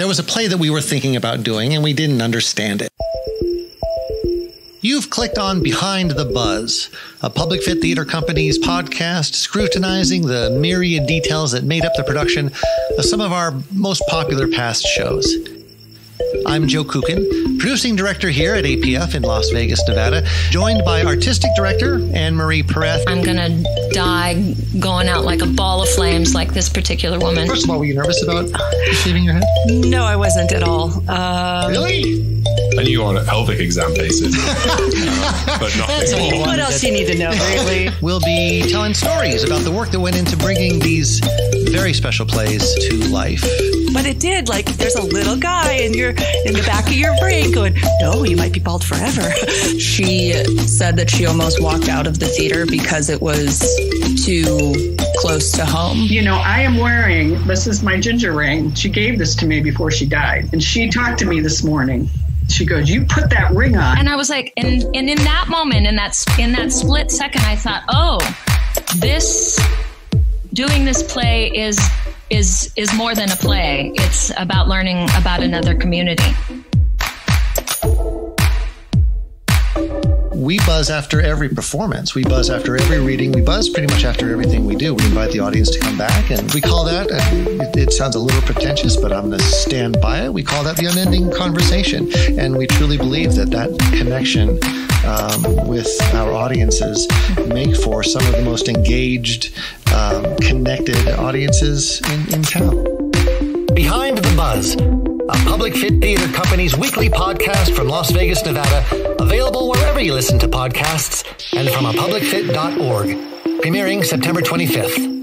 There was a play that we were thinking about doing and we didn't understand it. You've clicked on Behind the Buzz, a Public Fit Theater Company's podcast scrutinizing the myriad details that made up the production of some of our most popular past shows. I'm Joe Kucan, producing director here at APF in Las Vegas, Nevada, joined by artistic director Anne Marie Pereth. I'm going to die going out like a ball of flames like this particular woman. First of all, were you nervous about shaving your head? No, I wasn't at all. Um, Really? I knew you were on a pelvic exam basis, uh, but nothing more. what else do you need to know, really? We'll be telling stories about the work that went into bringing these very special plays to life. But it did. Like, there's a little guy in your in the back of your brain going, "No, you might be bald forever." She said that she almost walked out of the theater because it was too close to home. You know, I am wearing this is my ginger ring. She gave this to me before she died. And she talked to me this morning. She goes, You put that ring on. And I was like, and, and in that moment, in that in that split second, I thought, oh, this doing this play is is is more than a play. It's about learning about another community. We buzz after every performance. We buzz after every reading. We buzz pretty much after everything we do. We invite the audience to come back, and we call that, it, it sounds a little pretentious, but I'm going to stand by it. We call that the unending conversation. And we truly believe that that connection um, with our audiences make for some of the most engaged, um, connected audiences in, in town. Behind the Buzz, a Public Fit Theater Company's weekly podcast from Las Vegas, Nevada, available wherever you listen to podcasts and from a publicfit.org. Premiering September 25th.